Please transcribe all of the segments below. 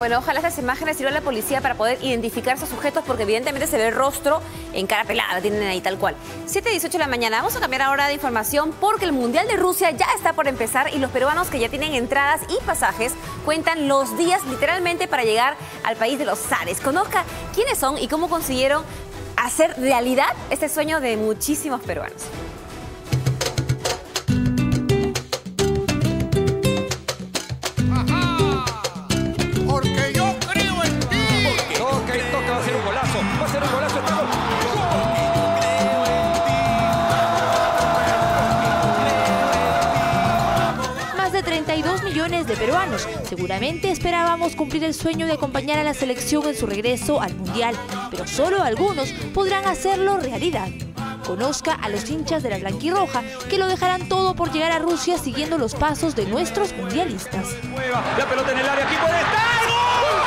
Bueno, ojalá estas imágenes sirvan a la policía para poder identificar a esos sujetos porque evidentemente se ve el rostro en cara pelada, tienen ahí tal cual. 7.18 de la mañana, vamos a cambiar ahora de información porque el Mundial de Rusia ya está por empezar y los peruanos que ya tienen entradas y pasajes cuentan los días literalmente para llegar al país de los zares. Conozca quiénes son y cómo consiguieron hacer realidad este sueño de muchísimos peruanos. Millones de peruanos. Seguramente esperábamos cumplir el sueño de acompañar a la selección en su regreso al Mundial, pero solo algunos podrán hacerlo realidad. Conozca a los hinchas de la blanquirroja que lo dejarán todo por llegar a Rusia siguiendo los pasos de nuestros mundialistas. La pelota en el área. Aquí puede estar.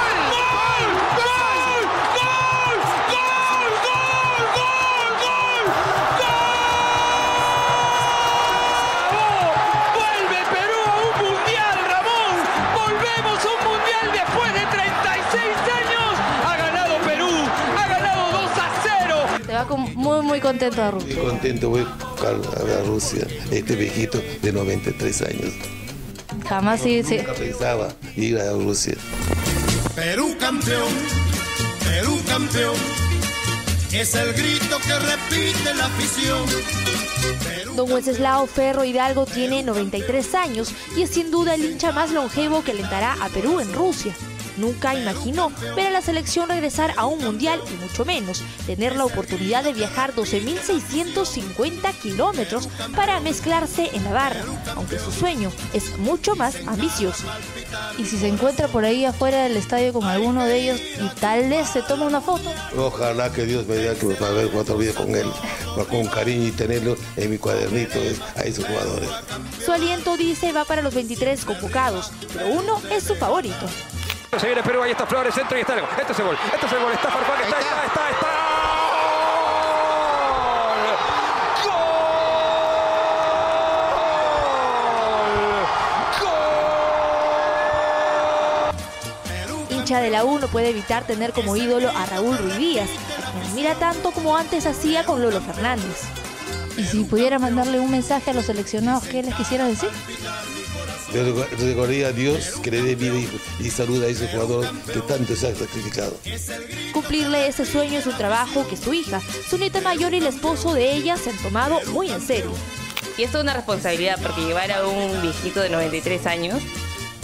Muy, contento a Muy contento voy a a Rusia, este viejito de 93 años. Jamás sí, sí. Nunca pensaba ir a Rusia. Perú campeón, Perú campeón. Es el grito que repite la afición. Perú Don Wenceslao Ferro Hidalgo tiene 93 años y es sin duda el hincha más longevo que alentará a Perú en Rusia. Nunca imaginó ver a la selección regresar a un mundial y mucho menos tener la oportunidad de viajar 12.650 kilómetros para mezclarse en la barra, aunque su sueño es mucho más ambicioso. Y si se encuentra por ahí afuera del estadio con alguno de ellos y tal vez se toma una foto, Ojalá que Dios me diga que me va a ver cuatro días con él, con cariño y tenerlo en mi cuadernito es- a esos jugadores. su aliento dice va para los 23 convocados, pero uno es su favorito. Se viene Perú, ahí está Flores, centro y está el gol. Este es el gol, este es el gol, está Farfán, está, está, está, está. ¡Gol! hincha de la U no puede evitar tener como ídolo a Raúl Ruiz Díaz, a quien admira tanto como antes hacía con Lolo Fernández. Y si pudiera mandarle un mensaje a los seleccionados, ¿qué les quisiera decir? Yo a Dios que le dé vida y, y salud a ese jugador que tanto se ha sacrificado. Cumplirle ese sueño es un trabajo que su hija, su nieta mayor y el esposo de ella se han tomado muy en serio. Y esto es una responsabilidad, porque llevar a un viejito de 93 años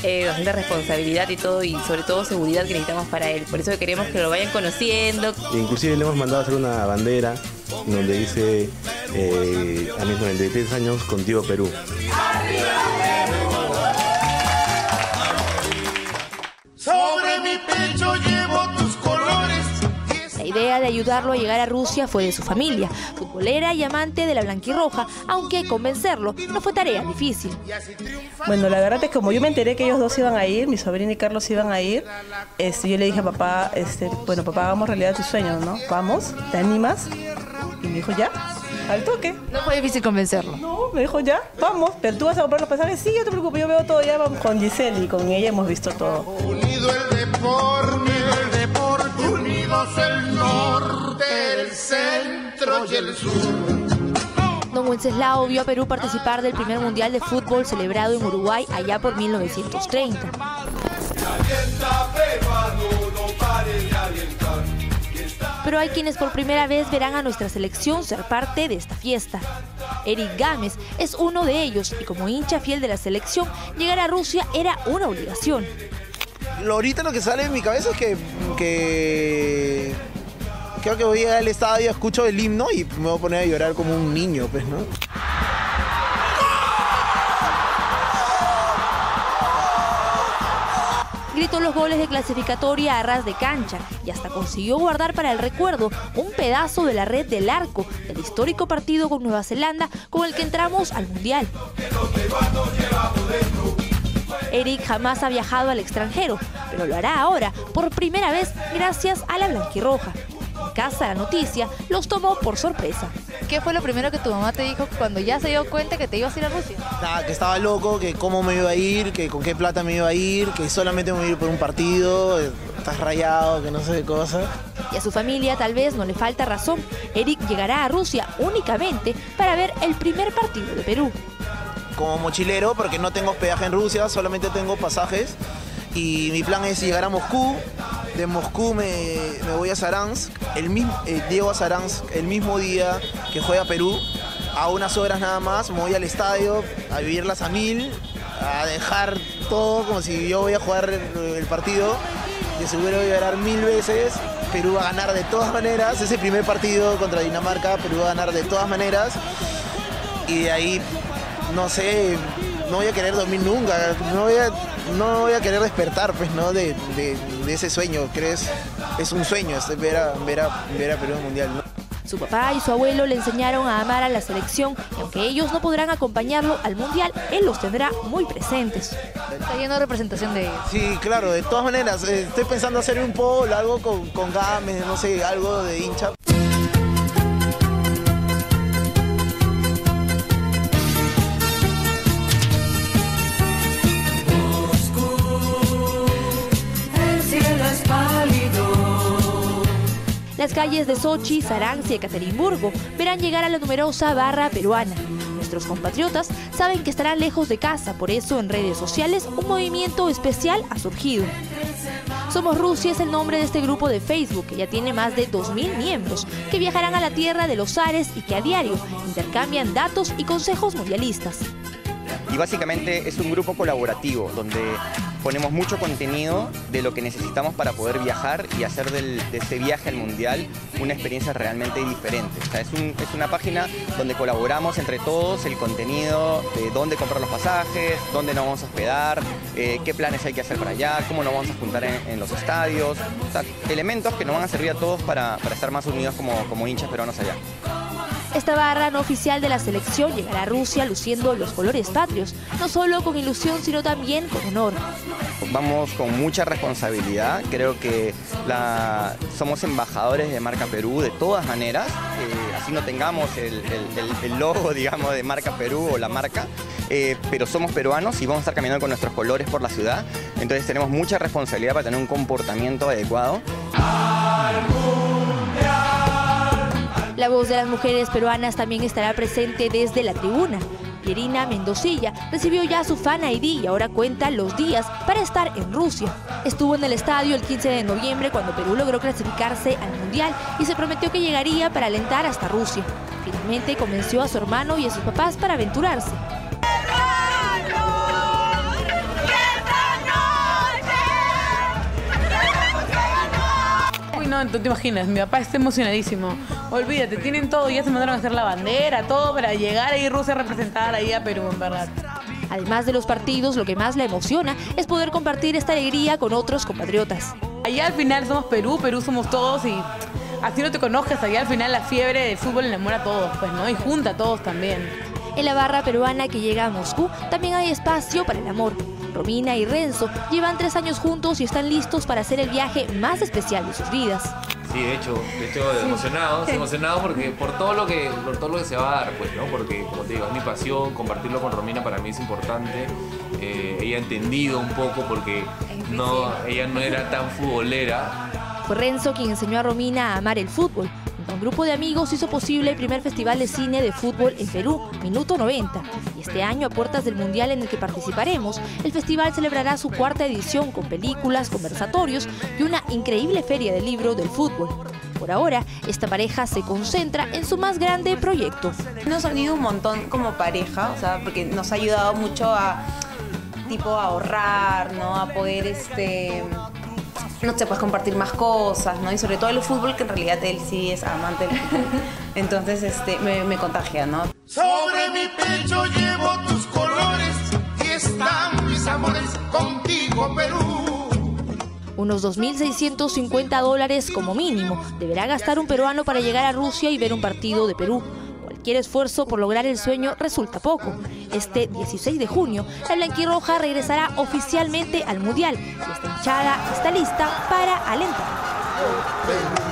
eh, bastante responsabilidad y todo, y sobre todo seguridad que necesitamos para él. Por eso queremos que lo vayan conociendo. Inclusive le hemos mandado a hacer una bandera donde dice eh, a mis 93 años contigo Perú. De ayudarlo a llegar a Rusia fue de su familia, futbolera y amante de la blanquirroja, aunque convencerlo no fue tarea difícil. Bueno, la verdad es que como yo me enteré que ellos dos iban a ir, mi sobrina y Carlos iban a ir, este, yo le dije a papá, este, bueno, papá, hagamos realidad tus sueños, ¿no? Vamos, ¿te animas? Y me dijo, ya, al toque. No fue difícil convencerlo. No, me dijo, ya, vamos, pero tú vas a comprar los pasajes. Sí, yo te preocupes, yo veo todo, ya vamos con Giselle y con ella hemos visto todo. unido el deporte, el el norte, el centro y el sur. Don Wenceslao vio a Perú participar del primer mundial de fútbol celebrado en Uruguay allá por 1930. Pero hay quienes por primera vez verán a nuestra selección ser parte de esta fiesta. Eric Gámez es uno de ellos y como hincha fiel de la selección, llegar a Rusia era una obligación. Lo ahorita lo que sale en mi cabeza es que, que creo que voy al estadio, escucho el himno y me voy a poner a llorar como un niño, pues, ¿no? Gritó los goles de clasificatoria a ras de cancha y hasta consiguió guardar para el recuerdo un pedazo de la red del arco del histórico partido con Nueva Zelanda con el que entramos al Mundial. Eric jamás ha viajado al extranjero, pero lo hará ahora por primera vez gracias a la blanquirroja. En casa la noticia los tomó por sorpresa. ¿Qué fue lo primero que tu mamá te dijo cuando ya se dio cuenta que te ibas a ir a Rusia? Nada, que estaba loco, que cómo me iba a ir, que con qué plata me iba a ir, que solamente me iba a ir por un partido, estás rayado, que no sé de cosas. Y a su familia tal vez no le falta razón. Eric llegará a Rusia únicamente para ver el primer partido de Perú. Como mochilero, porque no tengo hospedaje en Rusia, solamente tengo pasajes. Y mi plan es llegar a Moscú. De Moscú me, me voy a Saransk, el mismo, eh, llego a Saransk el mismo día que juega Perú. A unas horas nada más, me voy al estadio a vivirlas a mil, a dejar todo como si yo voy a jugar el, el partido. De seguro voy a llorar mil veces. Perú va a ganar de todas maneras. Ese primer partido contra Dinamarca, Perú va a ganar de todas maneras. Y de ahí, no sé, no voy a querer dormir nunca. No voy a, no voy a querer despertar, pues, ¿no? De, de- de ese sueño. ¿Crees? Es un sueño, es ver a, ver a, ver a Perú en el Mundial, ¿no? Su papá y su abuelo le enseñaron a amar a la selección y aunque ellos no podrán acompañarlo al Mundial, él los tendrá muy presentes. Está lleno de representación de ellos. Sí, claro, de todas maneras. eh, estoy pensando hacer un poll, algo con, con Gámez, no sé, algo de hincha. Las calles de Sochi, Saransk y Ekaterimburgo verán llegar a la numerosa barra peruana. Nuestros compatriotas saben que estarán lejos de casa, por eso en redes sociales un movimiento especial ha surgido. Somos Rusia es el nombre de este grupo de Facebook que ya tiene más de 2.000 miembros que viajarán a la tierra de los Ares y que a diario intercambian datos y consejos mundialistas. Y básicamente es un grupo colaborativo donde ponemos mucho contenido de lo que necesitamos para poder viajar y hacer de este viaje al mundial una experiencia realmente diferente. O sea, es, un- es una página donde colaboramos entre todos el contenido de dónde comprar los pasajes, dónde nos vamos a hospedar, eh, qué planes hay que hacer para allá, cómo nos vamos a juntar en, los estadios. O sea, elementos que nos van a servir a todos para, estar más unidos como hinchas peruanos allá. Esta barra no oficial de la selección llegará a Rusia luciendo los colores patrios, no solo con ilusión sino también con honor. Vamos con mucha responsabilidad, creo que la- somos embajadores de Marca Perú de todas maneras, eh, así no tengamos el, el- el- el logo, digamos, de Marca Perú o la marca, eh, pero somos peruanos y vamos a estar caminando con nuestros colores por la ciudad, entonces tenemos mucha responsabilidad para tener un comportamiento adecuado. La voz de las mujeres peruanas también estará presente desde la tribuna. Pierina Mendocilla recibió ya su Fan ID y ahora cuenta los días para estar en Rusia. Estuvo en el estadio el 15 de noviembre cuando Perú logró clasificarse al Mundial y se prometió que llegaría para alentar hasta Rusia. Finalmente convenció a su hermano y a sus papás para aventurarse. No, tú te imaginas, mi papá está emocionadísimo. Olvídate, tienen todo, ya se mandaron a hacer la bandera, todo para llegar ahí Rusia a representar ahí a Perú, en verdad. Además de los partidos, lo que más la emociona es poder compartir esta alegría con otros compatriotas. Allá al final somos Perú, Perú somos todos y así no te conozcas, allá al final la fiebre del fútbol enamora a todos, pues, ¿no? Y junta a todos también. En la barra peruana que llega a Moscú también hay espacio para el amor. Romina y Renzo llevan tres años juntos y están listos para hacer el viaje más especial de sus vidas. Sí, de hecho, de hecho emocionados, emocionados porque por todo lo que por todo lo que se va a dar, pues, ¿no? Porque como te digo, es mi pasión, compartirlo con Romina para mí es importante. Eh, ella ha entendido un poco porque no, ella no era tan futbolera. Fue Renzo quien enseñó a Romina a amar el fútbol. Un grupo de amigos hizo posible el primer festival de cine de fútbol en Perú, Minuto 90. Y este año, a puertas del Mundial en el que participaremos, el festival celebrará su cuarta edición con películas, conversatorios y una increíble feria del libro del fútbol. Por ahora, esta pareja se concentra en su más grande proyecto. Nos ha unido un montón como pareja, o sea, porque nos ha ayudado mucho a tipo ahorrar, ¿no? A poder este no sé, pues compartir más cosas, ¿no? Y sobre todo el fútbol, que en realidad él sí es amante del fútbol. Entonces, este, me, me contagia, ¿no? Sobre mi pecho llevo tus colores y están mis amores contigo, Perú. Unos 2.650 dólares como mínimo deberá gastar un peruano para llegar a Rusia y ver un partido de Perú. Cualquier esfuerzo por lograr el sueño resulta poco. Este 16 de junio, la blanquirroja regresará oficialmente al Mundial y esta hinchada está lista para alentar.